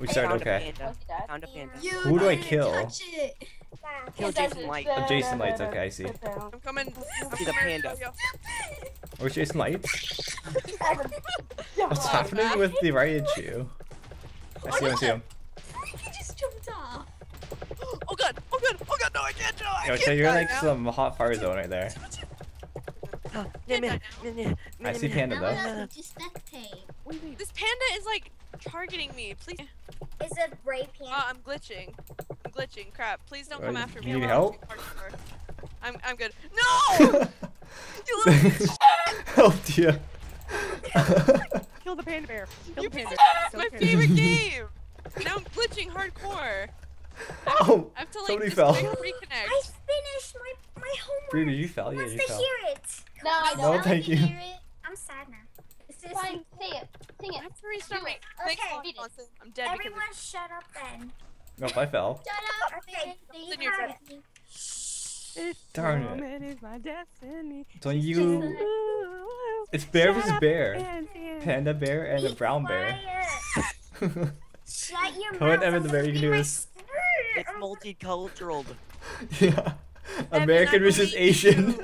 We started Found a okay. panda. Found a panda. You Who do I kill? touch it. Kill Jason Light. Oh, Jason Lights, okay, I see. I'm coming. I'm See the panda. Yo, yo. Where's Jason Lights? What's happening with the Raichu? I see him, I see him. He just jumped off. Oh god! Oh god! Oh god! No, I can't do it! I Yo, can't so you're like now. some hot fire zone right there. Yeah, man. I see panda though. allow me. This panda is like targeting me. Please. Is it Ray Pan? Uh, I'm glitching. I'm glitching. Crap. Please don't come Uh, after you me. need I'm help? I'm I'm good. No! you little Helped you. Kill the panda bear. Kill You the panda. piece of- Kill my panda. favorite game. Now I'm glitching hardcore. Oh, I have to like somebody fell. quick I finished my my homework. Rudy, you fell. Yeah, Wants you to fell. hear it. No, I No, don't. thank you. Hear it. I'm sad now. This is Fine, say it. Sing I it. have to restart my. it. Thanks, Okay. Lon- Read it. Johnson. I'm dead because Everyone shut up then. Nope, I fell. Shut up. Okay, Sing Then you're have dead. Darn it. moment is my destiny. So you. It's bear versus bear. Panda bear and a Be brown bear. Shut your Come on, mouth. Evan, the I'm bear, you can do this. It's multicultural. yeah. American versus Asian.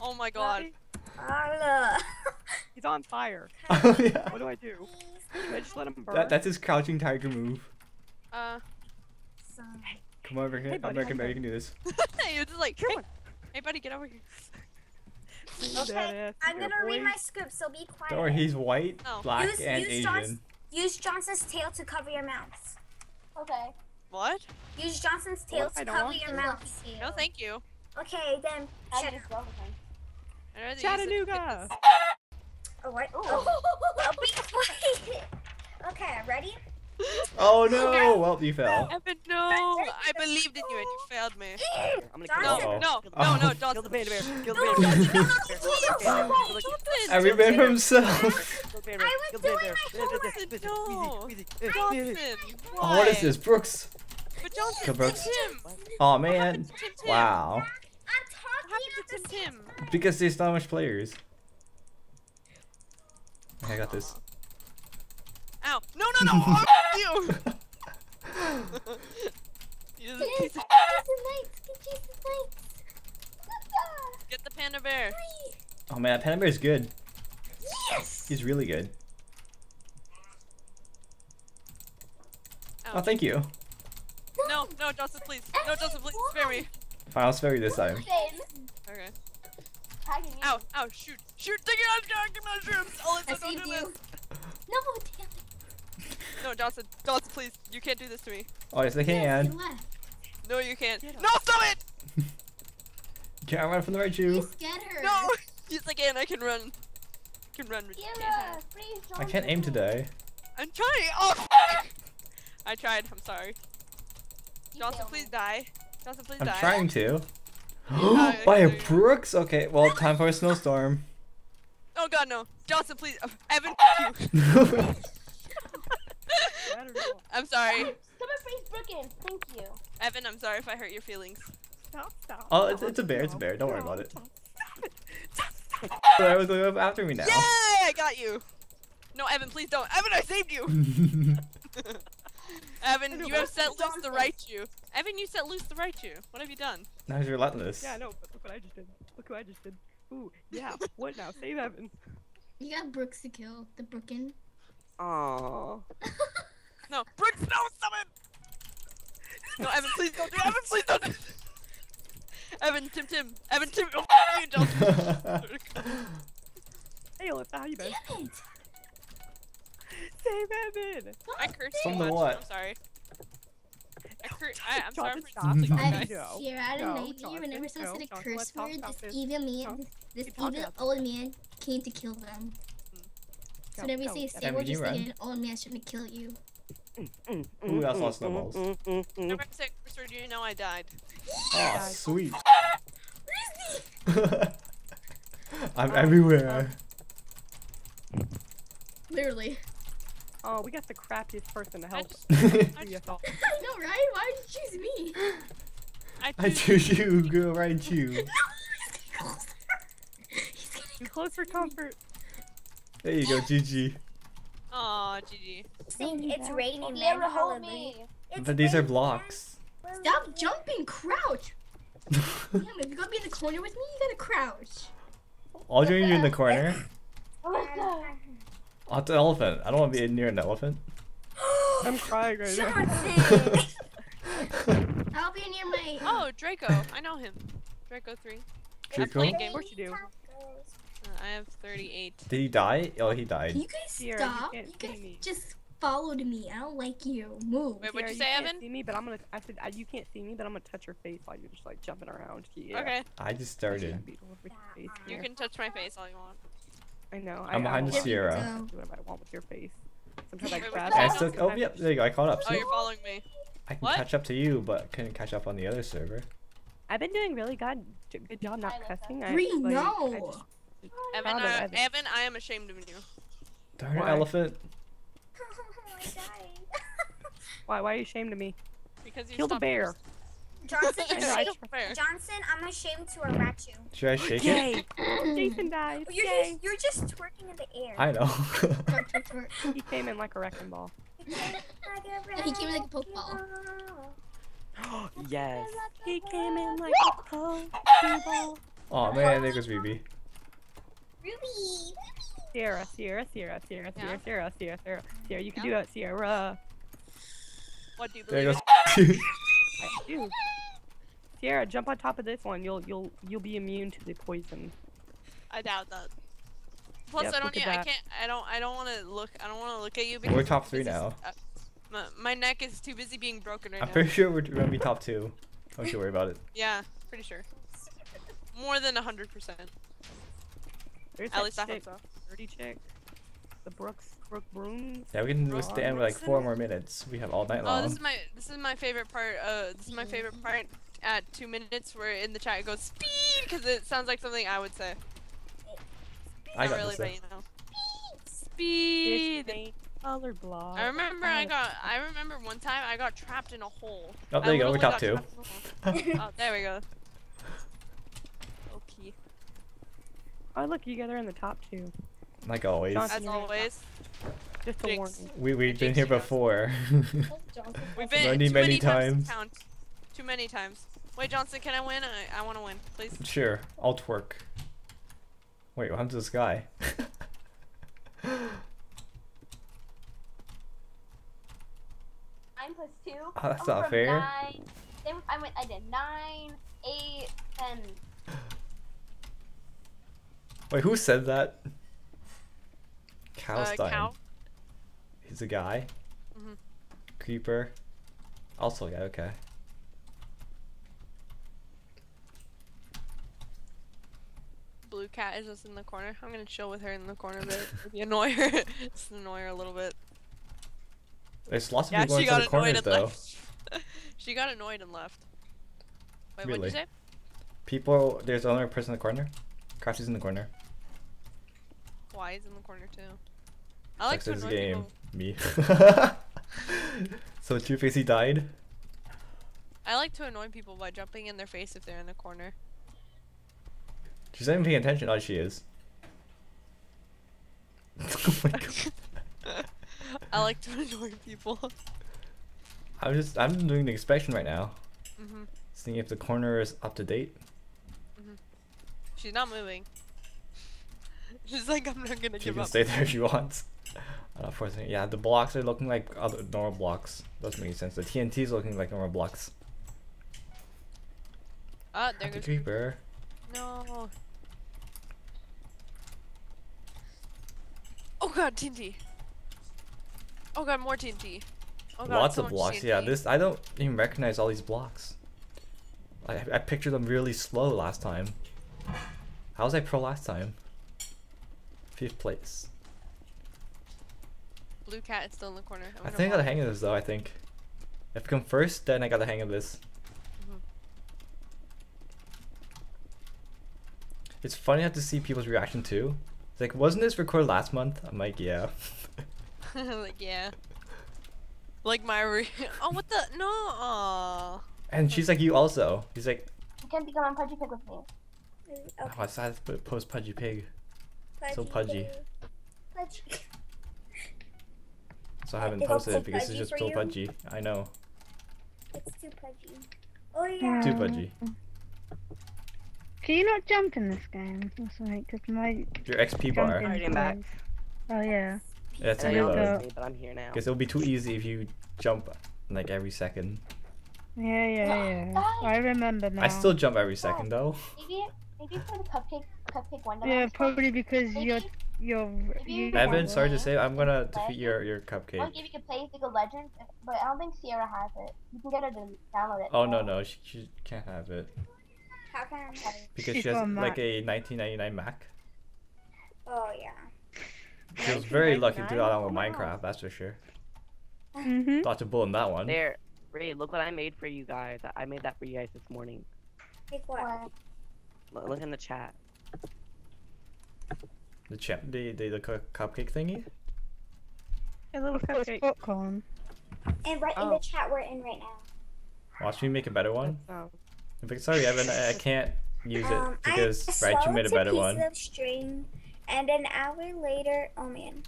Oh my god. Allah. He's on fire. oh yeah. What do I do? Should I just let him burn? That, that's his crouching tiger move. Uh, Son. Come over here. Hey, buddy, American how bear, you you can do this. you're just like, Kill hey, him. hey, buddy, get over here. Okay, I'm gonna read my script, so be quiet. Don't worry, he's white, Oh. black, Use- and use John's- Asian. Use Johnson's tail to cover your mouth. Okay. What? Use Johnson's tail What to cover your to? mouth. No, thank you. Okay, then. I Shut just love him. I'd rather use it- Chattanooga. Oh, what? Oh, oh, be quiet. Okay, ready? Oh no! Well, you fell. Evan, no! I believed in you and you failed me. I'm gonna No, kill no, the Uh-oh. no, Oh. no, no, Kill Johnson. the panda bear. Kill the panda bear. no, no, no, Kill no, Johnson, Every man for himself. the panda bear. I was doing my bear. homework. Wheezy, No. wheezy, Oh, what is this, Brooks? But Johnson, Kill Brooks. Oh man! Tim, Tim. Wow. I'm talking happened to the Tim same Tim? Because there's not much players. Okay, I got this. Ow! No, no, no! Oh, you! you just Yes, piece of- Jason Lights. Get Jason Lights. Get the panda bear. Oh man, Panda Bear's good. Yes! He's really good. Ow. Oh, thank you. No, no, Joseph, please. No, Joseph, please, spare me. Fine, I'll spare you this time. Okay. Tagging me. Ow, ow, shoot. Shoot, take it out, Johnson, mushrooms! Oh, I let's don't do you. this. No, damn it. No, Johnson, Johnson, please. You can't do this to me. Oh yes, I can. you left. No, you can't. Get No, stop it! Can't run from the right Please shoe. get her. No! Yes, I can. I can run. I can run, but you Give can't Please, I can't aim today. I'm trying. Oh, I tried. I'm sorry. You Johnson, please me. die. Johnson, please die. I'm trying to. I By a can do it. Brooks? Okay, well, time for a snowstorm. Oh God, no. Johnson, please. Uh, Evan, you. I don't know. I'm sorry. Someone freeze Brooke in. Thank you. Evan, I'm sorry if I hurt your feelings. Stop, stop. Oh, it's- it's a bear, it's a bear, don't worry about it. stop, stop it, stop it. I was going up after me now. Yay! I got you. No, Evan, please don't. Evan, I saved you. Evan, know, you have set loose the Johnson. right you. Evan, you set loose the right you. What have you done? now he's relentless. Yeah, I know, but look what I just did. Look what I just did. Ooh, yeah. What now? Save Evan. You got Brooks to kill. The Brookin. Aww. No, Brooks, no, stop it! No, Evan, please don't do it. Evan, please don't do it. Evan, Tim, Tim. Evan, Tim. Oh, you don't. Hey, Alyssa, how you been? Damn it. Save Evan. I cursed From too the much. what? I'm sorry. I cur- I, I'm sorry for stop. insulting you I guys. No, fear out no, of night Jonathan, when we're supposed to a curse let's word. This this. evil man, this evil old man came to kill them. So Go, whenever you go, say a Evan. stable, you just think an old man's trying to kill you. Ooh, that's lost snowballs. Number six, Mr. Do you know I died? Oh, sweet. I'm everywhere. Literally. Oh, we got the crappiest person to I help. just, I just. I know, right? Why did you choose me? I I choose choose you, girl, right you. No, he's getting closer. He's getting Too close for comfort. There you go, GG. Aw, GG. Saying it's raining, man. Sierra, hold me. It's But these are blocks. Stop jumping, crouch. Damn, if you're gonna be in the corner with me, you gotta crouch. I'll join you in the corner. Alyssa. Oh, it's an elephant. I don't want to be near an elephant. I'm crying right now. Johnson. I'll be near my. Oh, Draco. I know him. Draco 3. Draco? played Of game. course you do. Uh, I have 38. Did he die? Oh, he Can died. you guys Sierra, you stop? You see guys me. just followed me. I don't like you. Move. Wait, what'd you say, can't Evan? See me, but I'm gonna. I said uh, you can't see me, but I'm gonna touch your face while you're just like jumping around. Yeah. Okay. I just started. beetle with your face, You can touch my face all you want. I know. I'm I, behind I the Sierra. So, do whatever I want with your face. Sometimes I Wait, grab. I still. Oh, sometimes- yep. There you go. I caught up. Oh, you're following me. I can What? catch up to you, but couldn't catch up on the other server. I've been doing really good. Good job not I love that. cussing. I, Bree, like, I no. just- Evan, Proud of uh, Evan. Evan, I am ashamed of you. Darn Why? elephant. I died. Why? Why are you ashamed of me? Because you Kill the stopped bear. first. Johnson, I know, I Johnson, Kill the bear. Johnson, I'm ashamed to erect you. Should I shake it? Yay! Jason died. You're Yay! just, you're just twerking in the air. I know. He came in like a wrecking ball. You can't like a He came in like a Pokeball. ball. yes. He came in like a pokeball. oh man, there goes BB. Ruby. Sierra, Sierra, Sierra, Sierra, Yeah. Sierra, Sierra, Sierra, Sierra, Sierra. You can Yeah. do that, Sierra. What do you There goes. I do. Sierra, jump on top of this one. You'll you'll you'll be immune to the poison. I doubt that. Plus, Yep, I don't. look at e- I that. can't. I don't. I don't want to look. I don't want to look at you because We're top three now. uh, my, my neck is too busy being broken right I'm now. pretty sure we're gonna be top two. Don't you worry about it. Yeah, pretty sure. More than hundred percent. There's At least I hope chick, so. dirty chick. The Brooks Brook Bruins. Yeah, we can Ron withstand like four more minutes. We have all night long. Oh, this long. is my. This is my favorite part. Uh, this is my favorite part. At two minutes, where in the chat it goes speed because it sounds like something I would say. I Not got really, this. but though. you know. Speed. paint, colored block. I remember I got. I remember one time I got trapped in a hole. Oh, there you go. We're top got two. trapped in a hole. oh, there we go. Okay. Oh look, you guys are in the top two. Like always. As you're in the always, Just a warning. We we've been here before. we've been Many, too many many times. to. Too many times. Wait, Johnson, can I win? I, I want to win, please. sure, I'll twerk. Wait, what happened to this guy? Nine plus two. Ah, oh, that's I not from fair. Nine. Then I went. I did nine, eight, ten. Wait, who said that? Uh, cow. He's a guy. Mhm. Creeper. Also a guy, okay. Blue cat is just in the corner. I'm gonna chill with her in the corner a bit. Maybe annoy her. just annoy her a little bit. There's lots of Yeah, people she going got to the annoyed corners and though. left. she got annoyed and left. Wait, Really? what'd you say? People, there's another person in the corner. Crafty's in the corner. Why is in the corner too? I like to annoy game. people. Me. so Two Facey died. I like to annoy people by jumping in their face if they're in the corner. She's not even paying attention. Oh, she is. oh my god. I like to annoy people. I'm just, I'm doing the inspection right now. hmm Seeing if the corner is up to date. She's not moving. She's like, I'm not gonna She give can stay there if she wants. Unfortunately, yeah, the blocks are looking like other normal blocks. Doesn't make sense. The TNT is looking like normal blocks. Ah, there The goes Creeper. creeper. No. Oh god, TNT. Oh god, more TNT. Oh god, Lots so of blocks. Yeah, this I don't even recognize all these blocks. I I pictured them really slow last time. How was I pro last time? Fifth place. Blue cat is still in the corner. I wonder think I got the hang of this though. I think. If I come first, then I got the hang of this. Mhm. It's funny how to see people's reaction too. It's like, wasn't this recorded last month? I'm like, yeah. like yeah. Like my re- oh what the no Aw. and she's like, you also. He's like, You can't become a pudgy pig with me. oh, I saw this post pudgy pig. So pudgy. Pudgy. So I haven't It posted it because it's just for too you? pudgy. I know. It's too pudgy. Oh yeah. Too pudgy. Can you not jump in this game? Or something? Because my Your XP bar. jumping back. Oh yeah. Yeah, it's a I know reload. it reload. was me, but I'm here now. Because it'll be too easy if you jump like every second. Yeah, yeah, yeah. I remember now. I still jump every second though. Maybe, maybe for the cupcake, cupcake window. Yeah, box, probably because Maybe- you're you're you. Yeah. Evan, sorry to say, I'm gonna What? defeat your your I cupcake. want to give you could play League of Legends, but I don't think Sierra has it. You can get her to download it. Oh no no, she, she can't have it How come? because She's she has like Mac. a 1999 Mac. Oh yeah. She was very lucky to do that on with Minecraft, that's for sure. Mhm. Dodged a bullet in that one. There, Ray, look what I made for you guys. I made that for you guys this morning. Like what? What? Look, look in the chat. The cha- the the, the cu- cupcake thingy. A little What's cupcake. popcorn? And right in Oh. the chat we're in right now. Watch me make a better one. Oh. But sorry, Evan, I, I can't use it Um, because I Raichu made a swallowed better two one. pieces of string, and an hour later, oh man,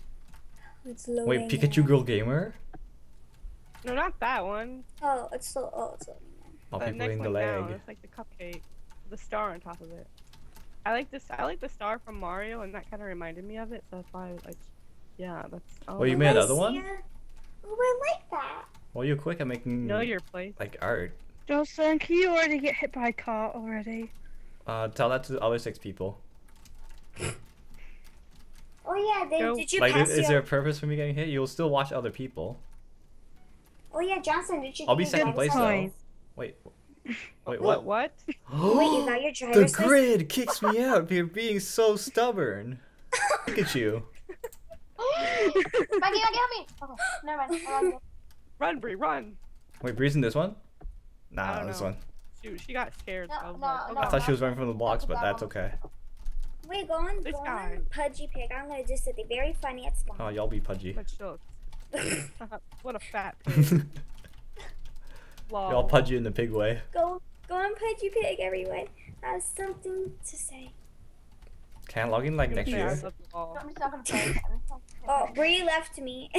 it's Wait, Pikachu. Girl Gamer? No, not that one. Oh, it's so oh, it's loading. now. All the people next the one down. It's like the cupcake, the star on top of it. I like this. I like the star from Mario, and that kind of reminded me of it. So that's why, I was like, yeah, that's. Oh, Oh, you made another see one? ya. Oh, I like that. Well, you're quick at making Know your place. like art. Jocelyn, can you already get hit by a car already? Uh, tell that to the other six people. Oh yeah, then Go. did you Like, pass is, is there a purpose for me getting hit? You'll still watch other people. Oh yeah, Johnson, did you? I'll get be second place driver's though. Wait. Wait, What? what? What? Wait, you got your the driver's license? grid kicks me out for being so stubborn. Look at you. Maggie, Maggie, help me! Okay, never mind. I lost. Run, Bree, run! Wait, Bree's in this one? Nah, this know. one. Shoot, she got scared. No, I no, like, oh, no. I thought she was running from the blocks, but that's one. okay. Wait, go on, This go guy. on, Pudgy Pig. I'm gonna do something very funny at spawn. Oh, y'all be pudgy. What a fat pig. Lol. y'all pudgy in the pig way. Go, go on, Pudgy Pig, everyone. I have something to say. Can I log in like next year? love the ball. I'm just not gonna play. I'm just not gonna Oh, play. Bree left me.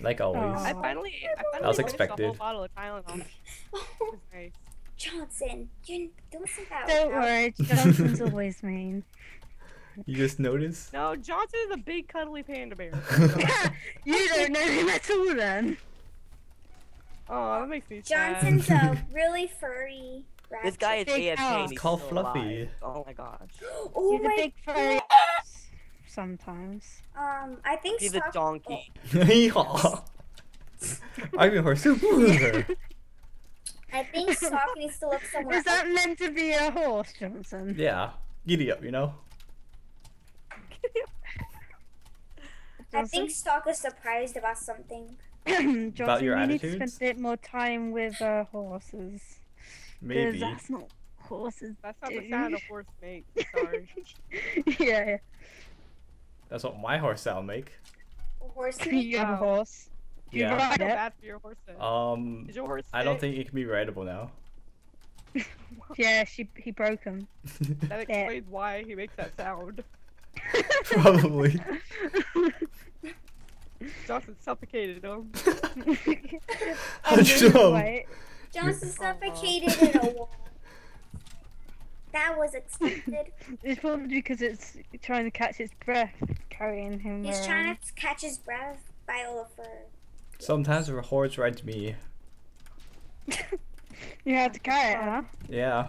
Like always. I finally, I finally was finished the expected. whole bottle of Tylenol. Was nice. Johnson, you don't say that. Don't worry, Johnson's always mean. You just noticed? No, Johnson is a big cuddly panda bear. you don't know him at all then. Oh, that makes me sad. Johnson's a really furry rat. This guy is Big AFK. he's called still Fluffy. alive. Oh my gosh. Oh He's a big furry sometimes. Um, I think. He's a donkey. Yeehaw. I'm your super. I think Stock needs to look somewhere. Is that meant to be a horse, Johnson? yeah. Giddy up, you know? I think Stock is surprised about something. Johnson, your you need to spend a bit more time with uh, horses. 'cause Maybe. that's not horses. That's not the do. sound a horse makes. Sorry. yeah, That's what my horse sound make. Horse. you have a horse. Do you Yeah. I ride feel bad for your horse. Um, Is your horse I don't think it can be rideable now. Yeah, she he broke him. that explains why he makes that sound. Probably. Johnson suffocated him. How'd you know? Johnson suffocated in a wall. That was expected. It's probably because it's trying to catch its breath, carrying him. He's around. trying to catch his breath by all the fur. Sometimes a horse rides me. You have to carry it, huh? Yeah.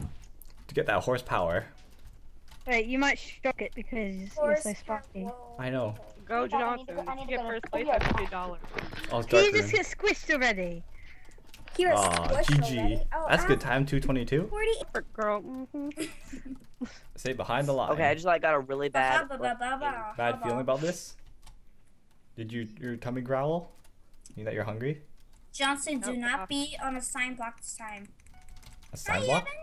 To get that horsepower. Wait, you might shock it because you're so sparky. I know. Go Okay, I need to Johnson. I need to get first place, yeah. I'll give you a dollar. Oh, it's Can you darker. just get squished already? He was Aw, squished GG. Oh, That's ah, good time, 222. 40. Perfect girl. hmm Say behind the line. Okay, I just like got a really bad. Ba, ba, ba, ba, Bad feeling about this? Did you your tummy growl? Mean that you're hungry? Johnson, do Nope, not uh, be on a sign block this time. A sign Hi, block? Evan.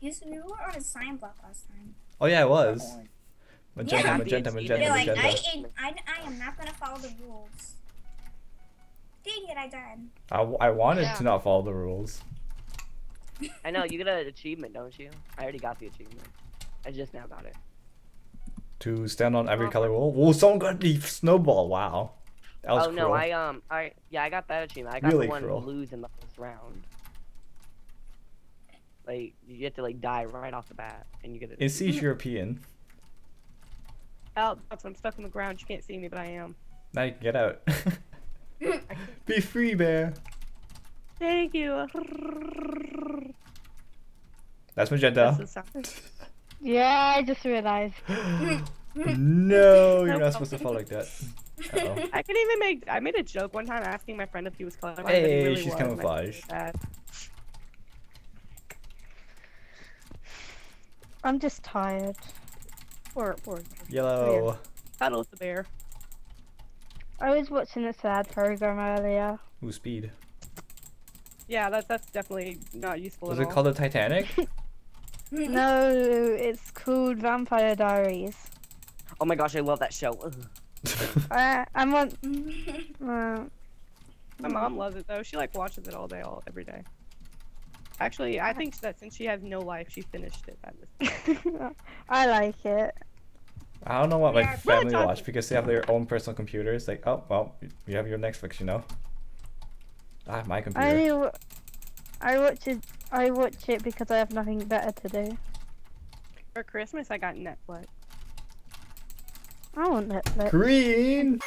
Yes, we were on a sign block last time. Oh yeah, it was. Magenta, Yeah. magenta, Be magenta, You're like, I, magenta. am- I, I am not gonna follow the rules. Dang it, I died. I, w- I wanted Yeah. to not follow the rules. I know you get an achievement, don't you? I already got the achievement. I just now got it. To stand on every Oh. color wall. Whoa, someone got the snowball. Wow. That was oh no, cruel. I um, I yeah, I got that achievement. I got Really the one cruel. lose in the first round. Like you get to like die right off the bat, and you get it. Is he European? Alex, I'm stuck in the ground. You can't see me, but I am. Now you can get out. Be free, bear. Thank you. That's magenta. That's the sound. Yeah, I just realized. no, you're not supposed to fall like that. Uh-oh. I can even make. I made a joke one time asking my friend if he was colorblind. but he Hey, really she's was, and I felt camouflage. I'm just tired. Poor, poor. Yellow. Cuddle with the bear. I was watching a sad program earlier. Ooh, speed. Yeah, that's that's definitely not useful Was at it all. called the Titanic? no, it's called Vampire Diaries. Oh my gosh, I love that show. Ugh. I, I'm on. Uh, My mom loves it though. She like watches it all day, all every day. Actually, I think that since she has no life, she finished it at. I like it. I don't know what my Yeah, family well, watch because they have their own personal computers. Like, oh well, you have your Netflix, you know. I have my computer. only, wa- I watch it. I watch it because I have nothing better to do. For Christmas, I got Netflix. I want Netflix. Green.